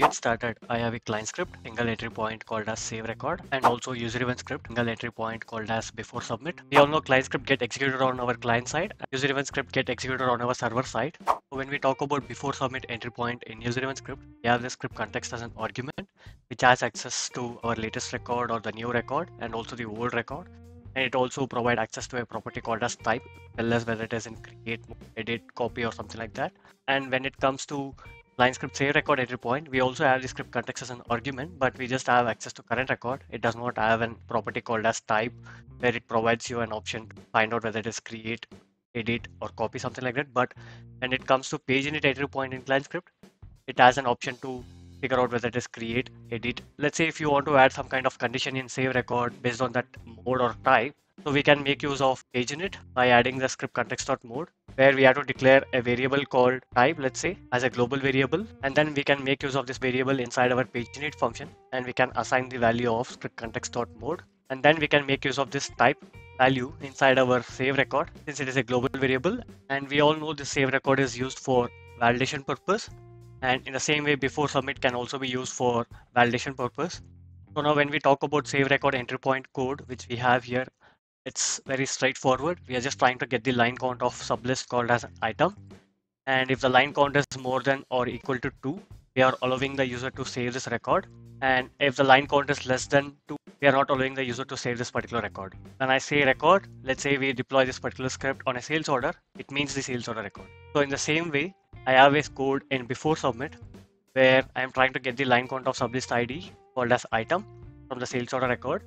get started, I have a client script, single entry point called as save record, and also user event script, single entry point called as before submit. We all know client script get executed on our client side, user event script get executed on our server side. So when we talk about before submit entry point in user event script, we have the script context as an argument, which has access to our latest record or the new record, and also the old record. And it also provide access to a property called as type, us whether it is in create, edit, copy, or something like that. And when it comes to line script save record entry point. We also have the script context as an argument but we just have access to current record. It does not have an property called as type where it provides you an option to find out whether it is create edit or copy something like that. But when it comes to page init entry point in client script it has an option to figure out whether it is create edit. Let's say if you want to add some kind of condition in save record based on that mode or type so we can make use of page init by adding the script context.mode where we have to declare a variable called type, let's say, as a global variable. And then we can make use of this variable inside our page init function and we can assign the value of script context.mode. And then we can make use of this type value inside our save record since it is a global variable. And we all know the save record is used for validation purpose. And in the same way, before submit can also be used for validation purpose. So now when we talk about save record entry point code, which we have here it's very straightforward. We are just trying to get the line count of sublist called as item. And if the line count is more than or equal to 2, we are allowing the user to save this record. And if the line count is less than 2, we are not allowing the user to save this particular record. When I say record, let's say we deploy this particular script on a sales order, it means the sales order record. So in the same way, I have a code in before submit where I'm trying to get the line count of sublist ID called as item from the sales order record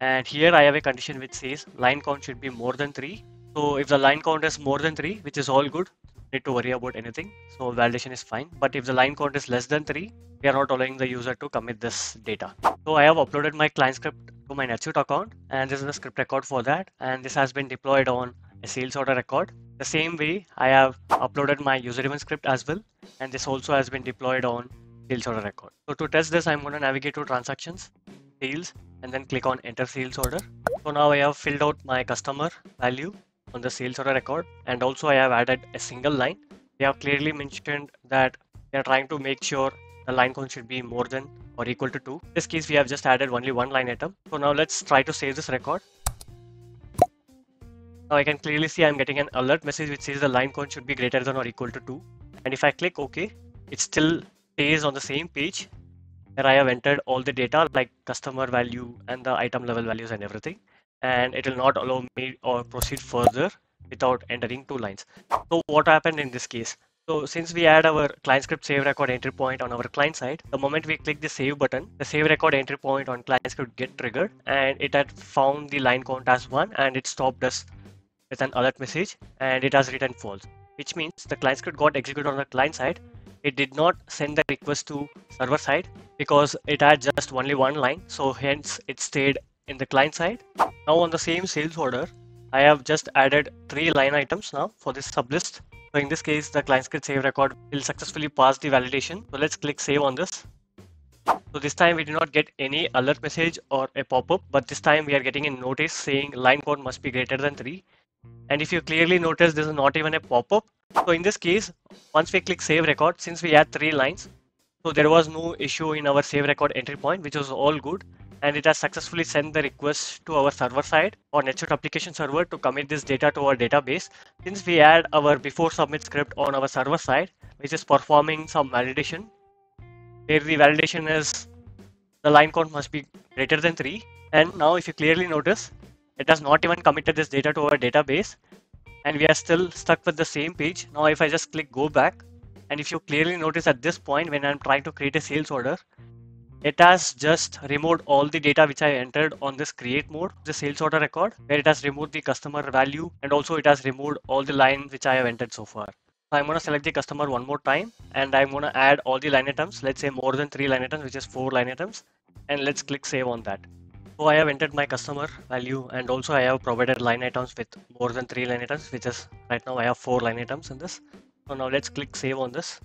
and here I have a condition which says line count should be more than 3. So if the line count is more than 3, which is all good, need to worry about anything. So validation is fine. But if the line count is less than 3, we are not allowing the user to commit this data. So I have uploaded my client script to my NetSuite account and this is the script record for that. And this has been deployed on a sales order record. The same way I have uploaded my user event script as well. And this also has been deployed on sales order record. So to test this, I'm going to navigate to transactions, sales, and then click on enter sales order. So now I have filled out my customer value on the sales order record and also I have added a single line. We have clearly mentioned that we are trying to make sure the line count should be more than or equal to 2. In this case we have just added only one line item. So now let's try to save this record. Now I can clearly see I'm getting an alert message which says the line count should be greater than or equal to 2. And if I click OK, it still stays on the same page where I have entered all the data like customer value and the item level values and everything. And it will not allow me or proceed further without entering two lines. So what happened in this case? So since we had our client script save record entry point on our client side, the moment we click the save button, the save record entry point on client script get triggered and it had found the line count as one and it stopped us with an alert message and it has written false, which means the client script got executed on the client side it did not send the request to server side because it had just only one line so hence it stayed in the client side. Now on the same sales order i have just added three line items now for this sublist. So in this case the client script save record will successfully pass the validation. So let's click save on this. So this time we did not get any alert message or a pop-up but this time we are getting a notice saying line count must be greater than 3 and if you clearly notice this is not even a pop-up. So in this case, once we click save record, since we had three lines, so there was no issue in our save record entry point, which was all good. And it has successfully sent the request to our server side or NetSuite application server to commit this data to our database. Since we had our before submit script on our server side, which is performing some validation, where the validation is the line count must be greater than 3. And now if you clearly notice, it has not even committed this data to our database and we are still stuck with the same page. Now if I just click go back and if you clearly notice at this point when I'm trying to create a sales order, it has just removed all the data which I entered on this create mode, the sales order record, where it has removed the customer value and also it has removed all the lines which I have entered so far. So I'm going to select the customer one more time and I'm going to add all the line items, let's say more than three line items, which is four line items, and let's click save on that. So I have entered my customer value and also I have provided line items with more than three line items, which is right now I have four line items in this. So now let's click save on this.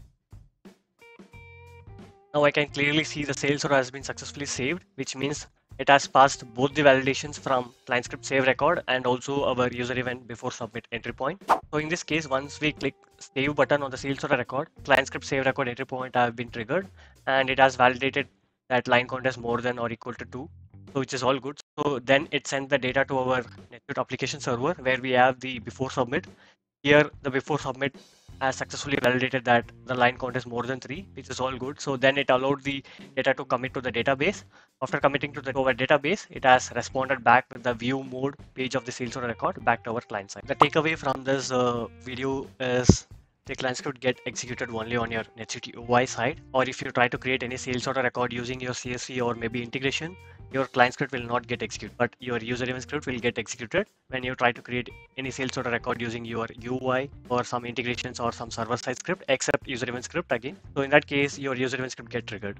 Now I can clearly see the sales order has been successfully saved, which means it has passed both the validations from client script save record and also our user event before submit entry point. So in this case, once we click save button on the sales order record, client script save record entry point have been triggered and it has validated that line count is more than or equal to 2 so which is all good so then it sends the data to our NetSuite application server where we have the before submit here the before submit has successfully validated that the line count is more than three, which is all good. So then it allowed the data to commit to the database. After committing to the our database, it has responded back with the view mode page of the sales order record back to our client side. The takeaway from this uh, video is the client script get executed only on your NetSuite UI side, or if you try to create any sales order record using your CSV or maybe integration, your client script will not get executed, but your user event script will get executed when you try to create any sales order record using your UI or some integrations or some server side script, except user event script again. So in that case, your user event script get triggered.